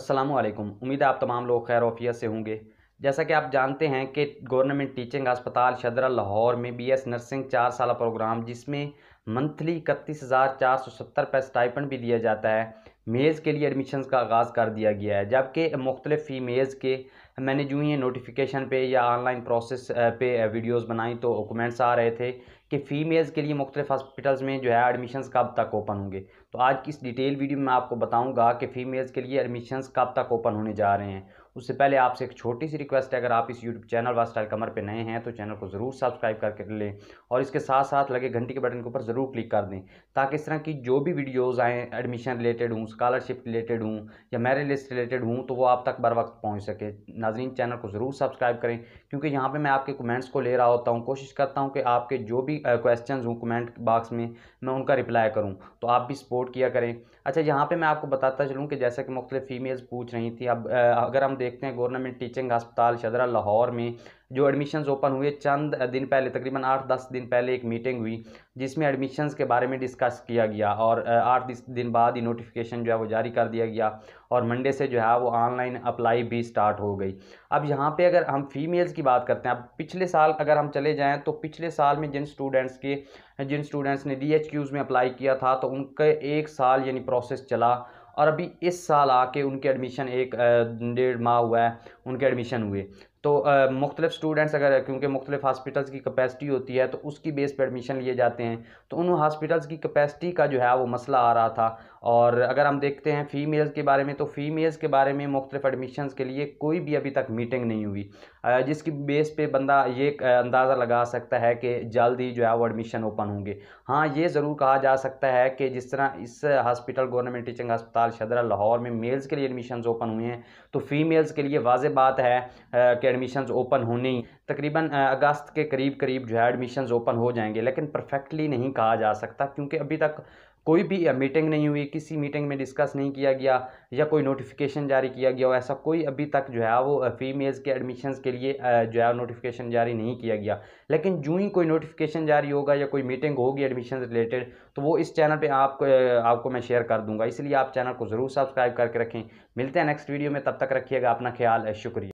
असलकुम उम्मीद है आप तमाम लोग खैर वफियत से होंगे। जैसा कि आप जानते हैं कि गवर्नमेंट टीचिंग अस्पताल शदरा लाहौर में बीएस नर्सिंग चार साल प्रोग्राम, जिसमें मंथली इकतीस हज़ार चार सौ सत्तर पे स्टाइपन भी दिया जाता है। मेज़ के लिए एडमिशन्स का आगाज़ कर दिया गया है, जबकि मुख्तलिफ़ फ़ीमेज़ के मैंने जो ही नोटिफिकेशन पे या ऑनलाइन प्रोसेस पे वीडियोस बनाई तो कमेंट्स आ रहे थे कि फ़ीमेल्स के लिए मुख्तलिफ़ हॉस्पिटल्स में जो है एडमिशन्स कब तक ओपन होंगे। तो आज की इस डिटेल वीडियो मैं आपको बताऊँगा कि फ़ीमेल्स के लिए एडमिशन्स कब तक ओपन होने जा रहे हैं। उससे पहले आपसे एक छोटी सी रिक्वेस्ट है, अगर आप इस यूट्यूब चैनल व स्टाइल कमर पर नए हैं तो चैनल को ज़रूर सब्सक्राइब करके लें और इसके साथ साथ लगे घंटी के बटन के ऊपर ज़रूर क्लिक कर दें, ताकि इस तरह की जो भी वीडियोज़ आएँ, एडमिशन रिलेटेड हूँ, स्कॉलरशिप रिलेटेड हूँ या मेरिट लिस्ट रिलेटेड हूँ तो वो आप तक बर वक्त पहुँच सके। नाजरीन, चैनल को ज़रूर सब्सक्राइब करें, क्योंकि यहाँ पर मैं आपके कमेंट्स को ले रहा होता हूँ। कोशिश करता हूँ कि आपके जो भी क्वेश्चन हूँ कमेंट बॉक्स में, मैं उनका रिप्लाई करूँ तो आप भी सपोर्ट किया करें। अच्छा यहाँ पर मैं आपको बताता चलूँ कि जैसा कि मुख्तलिफ़ फ़ीमेल्स पूछ रही थी, अब अगर हम देखते हैं, गवर्नमेंट टीचिंग अस्पताल शदरा लाहौर में, जो एडमिशन्स ओपन हुए, चंद दिन पहले, तकरीबन आठ दस दिन पहले एक मीटिंग हुई, जिसमें एडमिशन्स के बारे में डिस्कस किया गया और आठ दिन बाद ही नोटिफिकेशन जो है वो जारी कर दिया गया और मंडे से जो है वो ऑनलाइन अप्लाई भी स्टार्ट हो गई। अब यहाँ पे अगर हम फीमेल्स की बात करते हैं, अब पिछले साल अगर हम चले जाएँ तो पिछले साल में जिन स्टूडेंट्स के, जिन स्टूडेंट्स ने डी में अप्लाई किया था तो उनके एक साल यानी प्रोसेस चला और अभी इस साल आके उनके एडमिशन एक डेढ़ माह हुआ है, उनके एडमिशन हुए। तो मुख्तलिफ़ स्टूडेंट्स अगर, क्योंकि मुख्तलिफ़ हॉस्पिटल्स की कैपेसिटी होती है तो उसकी बेस पर एडमिशन लिए जाते हैं। तो उन हॉस्पिटल्स की कैपेसिटी का जो है, वो मसला आ रहा था। और अगर हम देखते हैं फ़ीमेल्स के बारे में तो फ़ीमेल्स के बारे में मुख्तलिफ़ एडमिशन्स के लिए कोई भी अभी तक मीटिंग नहीं हुई। जिसकी बेस पे बंदा ये अंदाज़ा लगा सकता है कि जल्द ही जो है, वो एडमिशन ओपन होंगे। हाँ ये ज़रूर कहा जा सकता है कि जिस तरह इस हॉस्पिटल गवर्नमेंट टीचिंग अस्पताल शदरा लाहौर में मेल्स के लिए एडमिशन ओपन हुए हैं तो फीमेल्स के लिए वाज बात है कि एडमिशन्स ओपन होने ही। तकरीबन अगस्त के करीब करीब जो है एडमिशन्स ओपन हो जाएँगे, लेकिन परफेक्टली नहीं कहा जा सकता, क्योंकि अभी तक कोई भी मीटिंग नहीं हुई, किसी मीटिंग में डिस्कस नहीं किया गया, या कोई नोटिफिकेशन जारी किया गया, ऐसा कोई अभी तक जो है वो फीमेल्स के एडमिशन्स के लिए जो है नोटिफिकेशन जारी नहीं किया गया। लेकिन जो ही कोई नोटिफिकेशन जारी होगा, या कोई मीटिंग होगी एडमिशन रिलेटेड तो वो इस चैनल पे आपको आपको मैं शेयर कर दूँगा। इसलिए आप चैनल को ज़रूर सब्सक्राइब करके रखें। मिलते हैं नेक्स्ट वीडियो में, तब तक रखिएगा अपना ख्याल शुक्रिया।